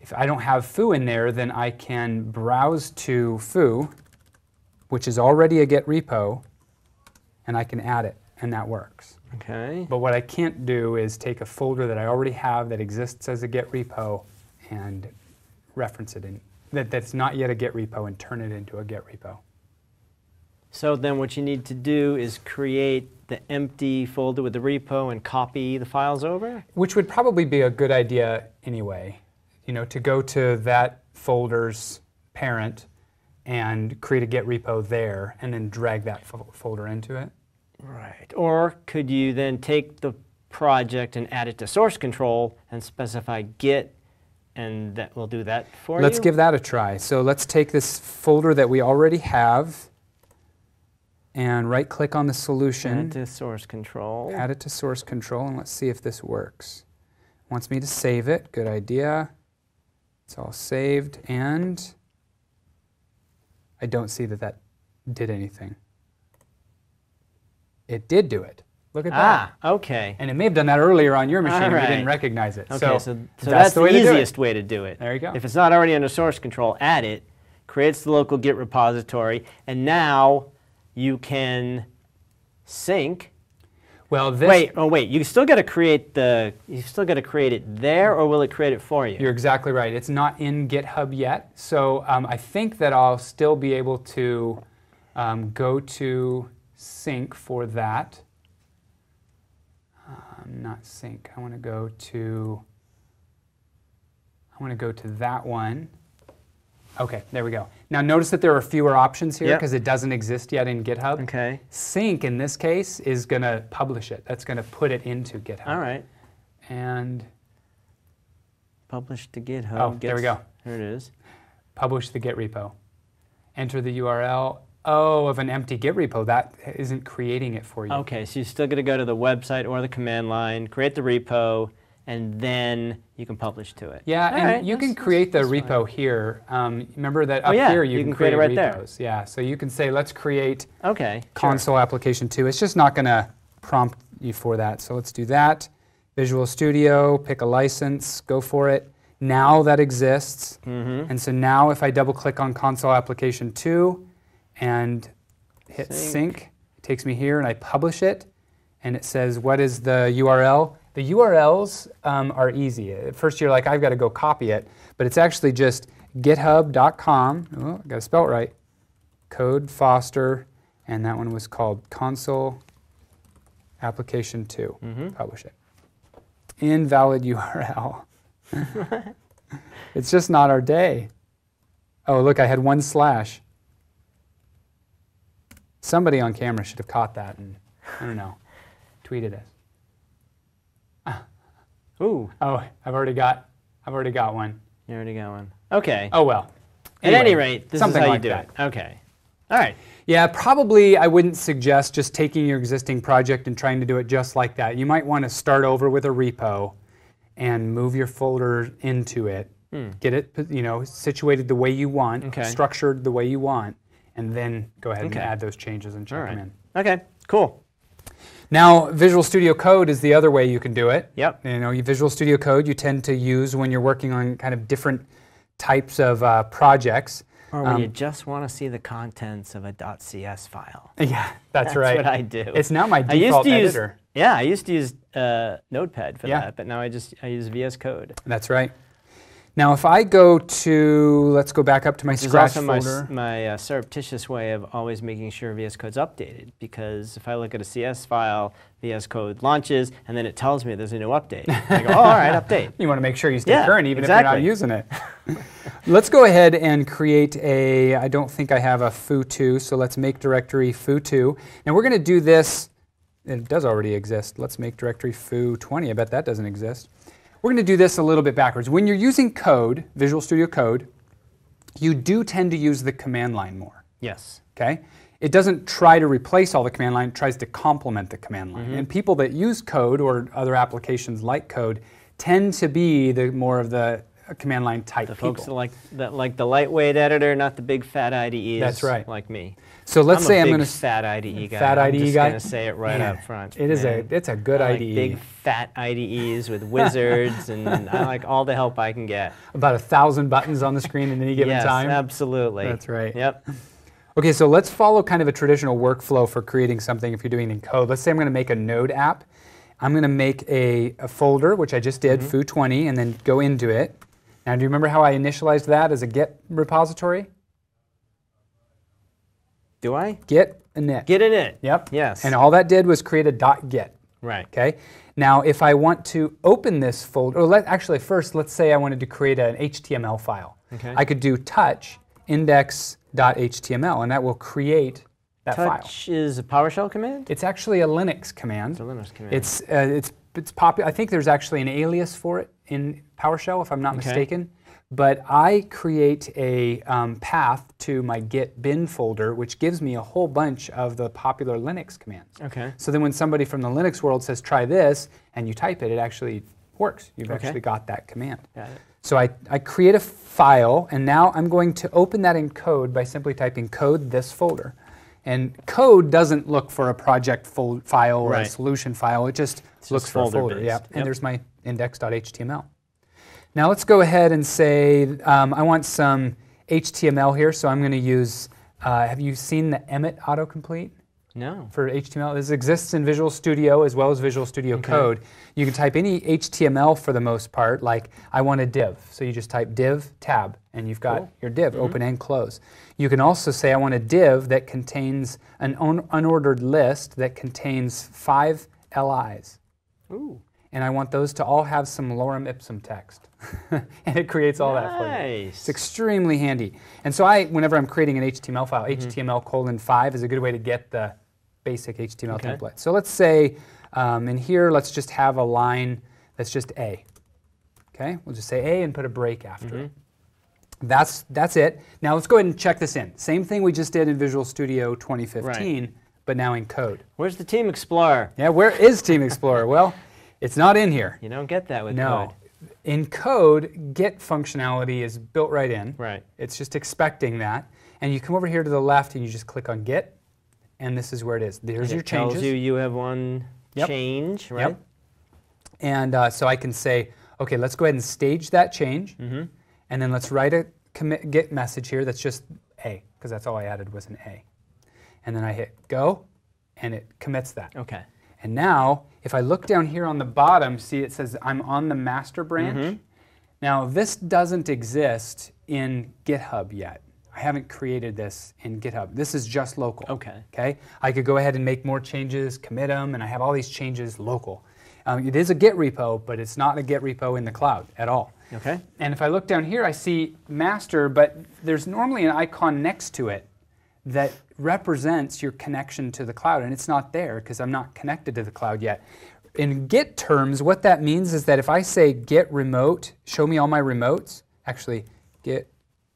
If I don't have foo in there, then I can browse to foo, which is already a Git repo, and I can add it, and that works. Okay. But what I can't do is take a folder that I already have that exists as a Git repo and reference it in, that, that's not yet a Git repo and turn it into a Git repo. So then what you need to do is create the empty folder with the repo and copy the files over? Which would probably be a good idea anyway. You know, to go to that folder's parent and create a Git repo there and then drag that fo- folder into it. Right. Or could you then take the project and add it to source control and specify git and that will do that for you? Let's give that a try. So let's take this folder that we already have and right click on the solution, Add to source control. add it to source control, and let's see if this works. Wants me to save it. Good idea. It's all saved, and I don't see that that did anything. It did do it. Look at that. Ah, okay. And it may have done that earlier on your machine, All and we didn't recognize it. Okay, so, so, so, that's, that's, the the, easiest way to do it. There you go. If it's not already under source control, add it, creates the local Git repository, and now you can sync. Well, this Wait, oh wait, you still got to create the, you still got to create it there, or will it create it for you? You're exactly right. It's not in GitHub yet, so um, I think that I'll still be able to um, go to sync for that. Um, not sync. I want to go to. I want to go to that one. Okay, there we go. Now notice that there are fewer options here Yep. because it doesn't exist yet in GitHub. okay. Sync in this case is going to publish it. That's going to put it into GitHub. All right. And Publish to GitHub. Oh, there we go. There it is. publish the Git repo. Enter the URL. Oh, of an empty Git repo. That isn't creating it for you. Okay, so you're still going to go to the website or the command line, create the repo, and then you can publish to it. Yeah, All and right, you that's- can create the that's fine. repo here. Um, remember that Oh, up yeah, here you, you can create it right there. repos. Yeah, so you can say let's create Okay. sure. console application 2. It's just not going to prompt you for that. So let's do that. Visual Studio, pick a license, go for it. Now that exists. Mm-hmm. And so now if I double click on console application 2 and hit Sync. sync. it takes me here and I publish it and it says what is the URL. The URLs um, are easy. At first you're like I've got to go copy it, but it's actually just github.com. Oh, I got to spell it right. Code Foster, and that one was called console application 2. Mhm. Publish it. Invalid URL. it's just not our day. Oh, look, I had one slash. Somebody on camera should have caught that and, I don't know, tweeted us. Ooh, Oh, I've already got, I've already got one. you already got one. Okay. Oh well. At any rate, this is something how you like do that. it. Okay. All right. Yeah, probably I wouldn't suggest just taking your existing project and trying to do it just like that. You might want to start over with a repo and move your folder into it. Hmm. Get it, you know, situated the way you want, Okay. structured the way you want, and then go ahead Okay. and add those changes and check right. them in. Okay. Cool. Now, Visual Studio Code is the other way you can do it. Yep. You know, Visual Studio Code you tend to use when you're working on kind of different types of uh, projects. Or when Um, you just want to see the contents of a .cs file. Yeah, that's, That's right. That's what I do. It's now my default to use editor. yeah, I used to use uh, Notepad for Yeah. that, but now I just I use VS Code. That's right. Now, if I go to, let's go back up to my Scratch also my, folder. my uh, surreptitious way of always making sure VS Code's updated. Because if I look at a CS file, VS Code launches, and then it tells me there's a new update. I go, oh, all right, update. You want to make sure you stay Yeah, current even if you're not using it. let's go ahead and create a, I don't think I have a foo2, so let's make directory foo2. And we're going to do this, it does already exist. Let's make directory foo20. I bet that doesn't exist. We're going to do this a little bit backwards. When you're using code, Visual Studio Code, you do tend to use the command line more. Yes. Okay? It doesn't try to replace all the command line, it tries to complement the command line. Mm-hmm. And people that use code or other applications like code tend to be the more of the command line type The people. folks that like that like the lightweight editor, not the big fat IDEs. That's right. Like me. so let's say I'm say a I'm big going to fat IDE guy. fat I'm IDE just guy. gonna say it right Man, up front. It is man. a it's a good I like IDE. big fat IDEs with wizards, and I like all the help I can get. About a thousand buttons on the screen at any given yes, time. absolutely. That's right. Yep. Okay, so let's follow kind of a traditional workflow for creating something if you're doing it in code. Let's say I'm going to make a Node app. I'm going to make a, a folder, which I just did, Mm-hmm. foo20, and then go into it. Now, do you remember how I initialized that as a Git repository? Do I Git init. git init? Yep. Yes. And all that did was create a dot .git. right. Okay. Now, if I want to open this folder, or let, actually first, let's say I wanted to create an HTML file. Okay. I could do touch index.html, and that will create that file. Touch is a PowerShell command. It's actually a Linux command. It's a Linux command. It's uh, it's it's popular. I think there's actually an alias for it in PowerShell, if I'm not Okay. mistaken. But I create a um, path to my Git bin folder, which gives me a whole bunch of the popular Linux commands. okay. So then, when somebody from the Linux world says "try this" and you type it, it actually works. You've Okay. actually got that command. Got it. So I, I create a file, and now I'm going to open that in code by simply typing code this folder. And code doesn't look for a project file or a solution file. It just It's looks just for a folder. folder-based. Yeah. And there's my index.html. Now let's go ahead and say um, I want some HTML here, so I'm going to use. Uh, have you seen the Emmet autocomplete? No. for HTML. This exists in Visual Studio as well as Visual Studio Okay. Code. You can type any HTML for the most part, like I want a div. So you just type div tab, and you've got Cool. your div, open and close. You can also say I want a div that contains an un- unordered list that contains five LIs. Ooh. And I want those to all have some lorem ipsum text. and it creates all that for you. Nice. It's extremely handy. And so I, whenever I'm creating an HTML file, HTML colon 5 is a good way to get the basic HTML Okay. template. So let's say um, in here, let's just have a line that's just A. Okay, we'll just say A and put a break after it. That's, that's it. Now let's go ahead and check this in. Same thing we just did in Visual Studio 2015, but now in code. Where's the Team Explorer? Yeah, where is Team Explorer? well, it's not in here. You don't Git that with No. code. In code, Git functionality is built right in. Right. It's just expecting that. And you come over here to the left and you just click on get, and this is where it is. There's your it tells you you have one Yep. change, right? Yep. And uh, so I can say, okay, let's go ahead and stage that change. Mm-hmm. And then let's write a commit get message here that's just A, because that's all I added was an A. And then I hit go, and it commits that. Okay. And now, if I look down here on the bottom, see it says I'm on the master branch. Mm-hmm. Now, this doesn't exist in GitHub yet. I haven't created this in GitHub. This is just local. Okay. Okay. I could go ahead and make more changes, commit them, and I have all these changes local. Um, it is a Git repo, but it's not a Git repo in the cloud at all. Okay. And if I look down here, I see master, but there's normally an icon next to it that represents your connection to the cloud, and it's not there because I'm not connected to the cloud yet. In Git terms, what that means is that if I say git remote, show me all my remotes, actually, git,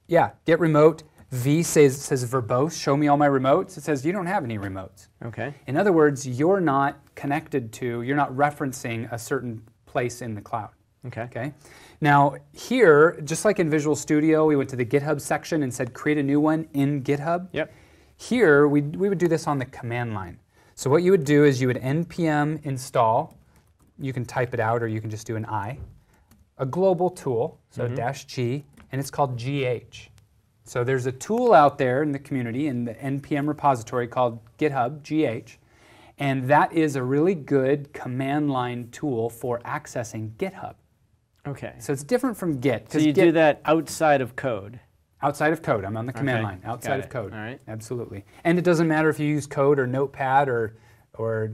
yeah, git remote, v says, says verbose, show me all my remotes, it says you don't have any remotes. Okay. In other words, you're not connected to, you're not referencing a certain place in the cloud. Okay. Okay. Now here, just like in Visual Studio, we went to the GitHub section and said create a new one in GitHub. Yep. Here, we, we would do this on the command line. So what you would do is you would npm install. You can type it out or you can just do an I. A global tool, so mm-hmm. dash G, and it's called GH. So there's a tool out there in the community in the npm repository called GitHub GH, and that is a really good command line tool for accessing GitHub. Okay. So it's different from Git. So you Git- do that outside of code. Outside of code. I'm on the command Okay, line. Outside of code. All right. Absolutely. And it doesn't matter if you use code or Notepad or or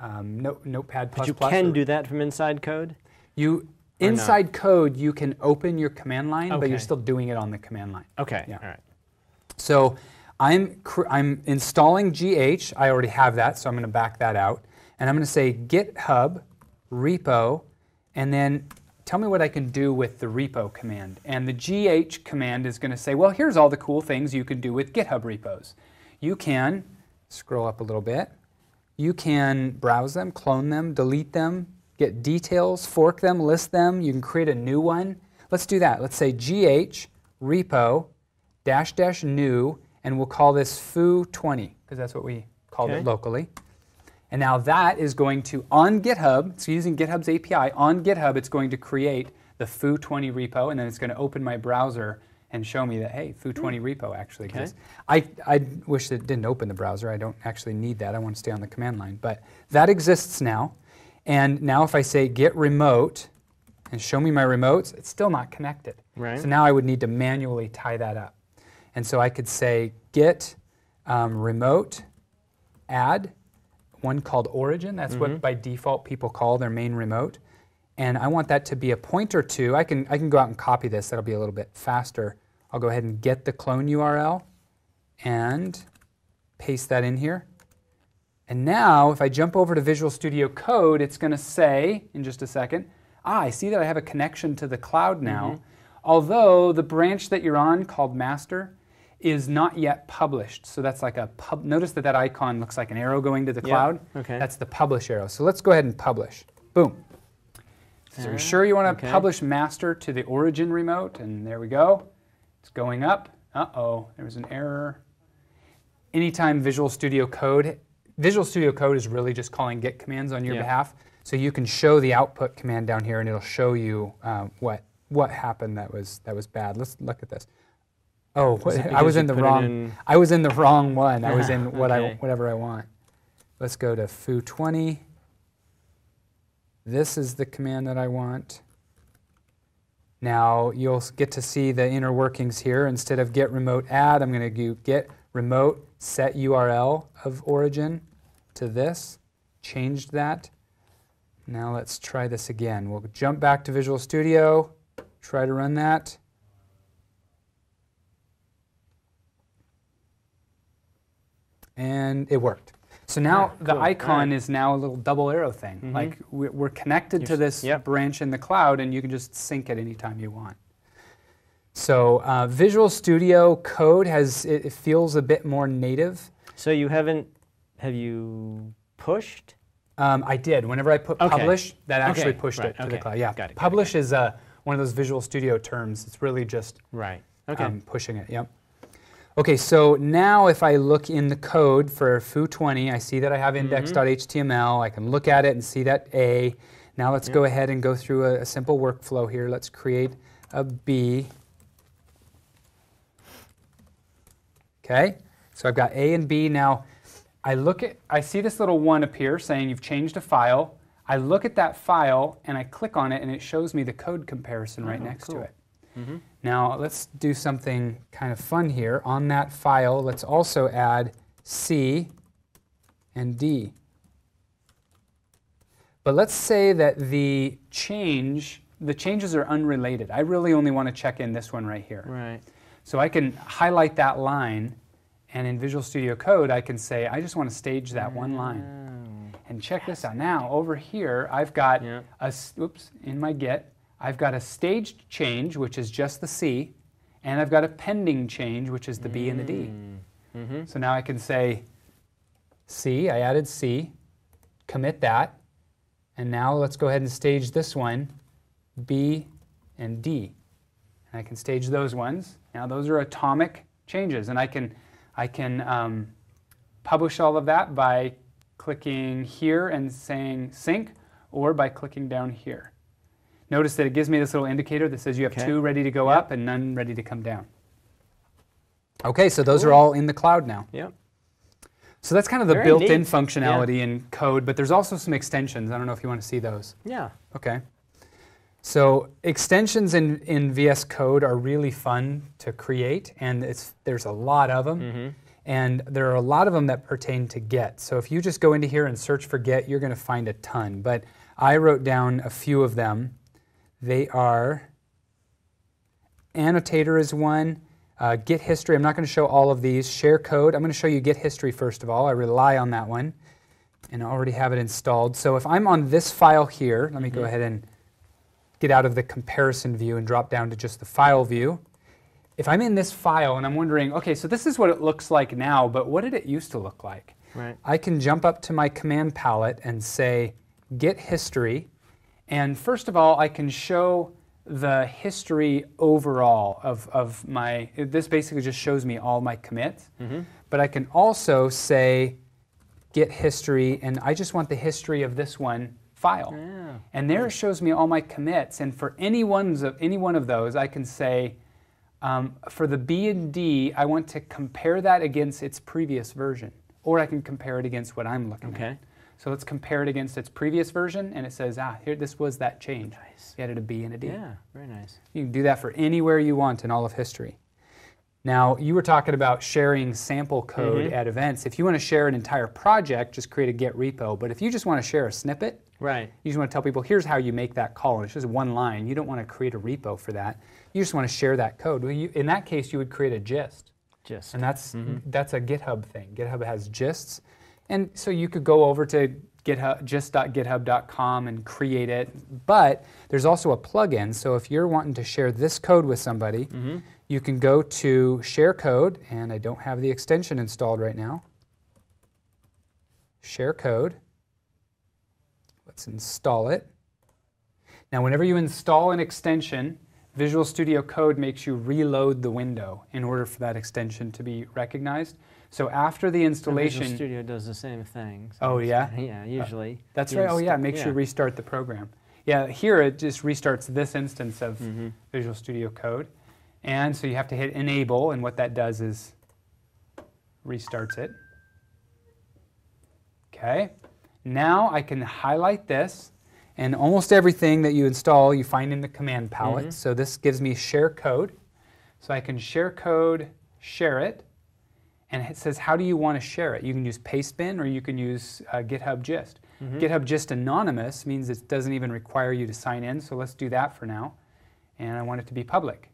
um, no, Notepad plus But you plus can or- do that from inside code. you inside code. You can open your command line, but you're still doing it on the command line. Okay. Yeah. All right. So I'm cr- I'm installing GH. I already have that, so I'm going to back that out, and I'm going to say GitHub repo, and then tell me what I can do with the repo command. And the GH command is going to say, well, here's all the cool things you can do with GitHub repos. You can scroll up a little bit. You can browse them, clone them, delete them, get details, fork them, list them. You can create a new one. Let's do that. Let's say GH repo dash dash new, and we'll call this foo20 because that's what we called Okay. it locally. And now that is going to, on GitHub, it's using GitHub's API, on GitHub it's going to create the foo20 repo, and then it's going to open my browser and show me that, hey, foo20 repo actually Okay. exists. I, I wish it didn't open the browser. I don't actually need that. I want to stay on the command line. But that exists now. And now if I say git remote and show me my remotes, it's still not connected. Right. So now I would need to manually tie that up. And so I could say git um, remote add one called origin. That's what by default people call their main remote. And I want that to be a pointer to. I can I can go out and copy this. That'll be a little bit faster. I'll go ahead and get the clone URL and paste that in here. And now if I jump over to Visual Studio Code, it's going to say in just a second, ah, I see that I have a connection to the cloud now. Although the branch that you're on called master is not yet published. So that's like a pub. Notice that that icon looks like an arrow going to the Yeah, cloud. okay. That's the publish arrow. So let's go ahead and publish. Boom. So you're sure you want to okay. publish master to the origin remote? And there we go. It's going up. Uh-oh, there was an error. Anytime Visual Studio Code, Visual Studio Code is really just calling Git commands on your Yeah. behalf. So you can show the output command down here, and it'll show you uh, what what happened that was that was bad. Let's look at this. Oh, I was in the wrong. in- I was in the wrong one. I was in what I whatever I want. Let's go to foo20. This is the command that I want. Now you'll get to see the inner workings here. Instead of git remote add, I'm going to do git remote set URL of origin to this. Changed that. Now let's try this again. We'll jump back to Visual Studio, try to run that. And it worked. So now Yeah, the icon Alright. is now a little double arrow thing. Mhm. Like we're, we're connected to You're this yep. branch in the cloud, and you can just sync it anytime you want. So uh, Visual Studio Code has it, it feels a bit more native. So you haven't, have you pushed? Um, I did. Whenever I put Okay. publish, that actually Okay, pushed right, it to okay. the cloud. Yeah, Got it, got it, publish is uh, one of those Visual Studio terms. It's really just Right. Okay. um, pushing it. Yep. Okay, so now if I look in the code for foo20, I see that I have Mm-hmm. index.html. I can look at it and see that A. Now let's go ahead and go through a, a simple workflow here. Let's create a B. Okay, so I've got A and B. Now I look at, I see this little one appear saying you've changed a file. I look at that file and I click on it and it shows me the code comparison right Oh, next cool. to it. Mhm. Now let's do something kind of fun here. On that file, let's also add C and D. But let's say that the change, the changes are unrelated. I really only want to check in this one right here. Right. So I can highlight that line, and in Visual Studio Code, I can say, I just want to stage that one oh. line. And check this out. Now, over here, I've got Yeah. a, oops, in my Git, I've got a staged change, which is just the C, and I've got a pending change, which is the B and the D. Mm-hmm. So now I can say C, I added C, commit that, and now let's go ahead and stage this one, B and D. And I can stage those ones. Now those are atomic changes, and I can, I can um, publish all of that by clicking here and saying sync, or by clicking down here. Notice that it gives me this little indicator that says you have Okay. two ready to go Yep. up and none ready to come down. Okay, so those are all in the cloud now. Yep. So that's kind of the built-in neat. functionality in code, but there's also some extensions. I don't know if you want to see those. Yeah. Okay. So extensions in, in VS Code are really fun to create, and it's, there's a lot of them. Mm-hmm. And there are a lot of them that pertain to Git. So if you just go into here and search for Git, you're going to find a ton. But I wrote down a few of them. They are Annotator is one, uh, Git History. I'm not going to show all of these. Share Code. I'm going to show you Git History first of all. I rely on that one, and I already have it installed. So if I'm on this file here, let me go ahead and get out of the comparison view and drop down to just the file view. If I'm in this file and I'm wondering, okay, so this is what it looks like now, but what did it used to look like? Right. I can jump up to my command palette and say git history. And first of all, I can show the history overall of, of my, this basically just shows me all my commits. But I can also say git history, and I just want the history of this one file. Yeah. And there it shows me all my commits. And for any, ones of, any one of those, I can say, um, for the B and D, I want to compare that against its previous version. Or I can compare it against what I'm looking at. So let's compare it against its previous version, and it says, ah, here, this was that change. Nice. You added a B and a D. Yeah. Very nice. You can do that for anywhere you want in all of history. Now, you were talking about sharing sample code Mm-hmm. at events. If you want to share an entire project, just create a Git repo. But if you just want to share a snippet, Right. you just want to tell people, here's how you make that call. And it's just one line. You don't want to create a repo for that. You just want to share that code. Well, you, in that case, you would create a gist. Gist. And that's, Mm-hmm. that's a GitHub thing. GitHub has gists. And so you could go over to GitHub, gist.github.com and create it. But there's also a plugin. So if you're wanting to share this code with somebody, Mm-hmm. you can go to share code, and I don't have the extension installed right now. Share code. Let's install it. Now, whenever you install an extension, Visual Studio Code makes you reload the window in order for that extension to be recognized. So after the installation. Visual Studio does the same thing. so Oh, yeah? Yeah. Usually. that's right. Oh, yeah, it insta- makes you restart the program. Yeah, here it just restarts this instance of Mm-hmm. Visual Studio Code. And so you have to hit enable, and what that does is restarts it. Okay. Now I can highlight this, and almost everything that you install you find in the command palette. Mhm. So this gives me share code. So I can share code, share it, and it says how do you want to share it. You can use Pastebin or you can use uh, GitHub Gist. Mm-hmm. GitHub Gist Anonymous means it doesn't even require you to sign in. So let's do that for now, and I want it to be public.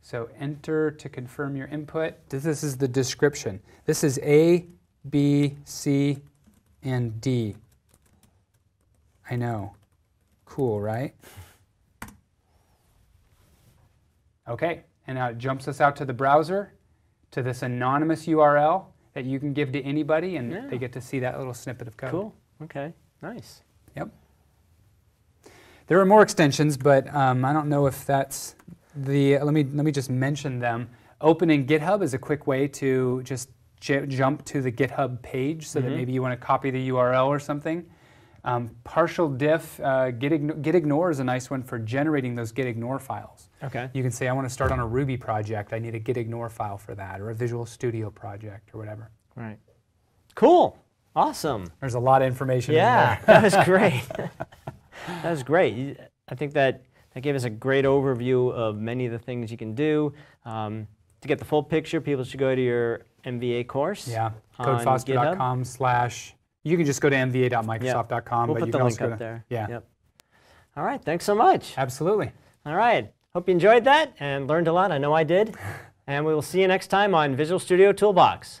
So enter to confirm your input. This, this is the description. This is A, B, C, and D. I know. Cool, right? Okay, and now it jumps us out to the browser, to this anonymous URL that you can give to anybody, and Yeah. they get to see that little snippet of code. Cool. Okay. Nice. Yep. There are more extensions, but um, I don't know if that's the. Let me let me just mention them. Opening GitHub is a quick way to just jump to the GitHub page, so that Mhm. maybe you want to copy the URL or something. Um, partial diff, uh, git, ign- git ignore is a nice one for generating those git ignore files. Okay. You can say, I want to start on a Ruby project. I need a git ignore file for that, or a Visual Studio project, or whatever. Right. Cool. Awesome. There's a lot of information. in Yeah, there. that was great. that was great. I think that that gave us a great overview of many of the things you can do. Um, to get the full picture, people should go to your MVA course. Yeah, codefoster.com slash, you can just go to mva.microsoft.com. We'll but put you the can link also up to- there. Yeah, Yep. All right. Thanks so much. absolutely. All right. Hope you enjoyed that and learned a lot. I know I did. And we will see you next time on Visual Studio Toolbox.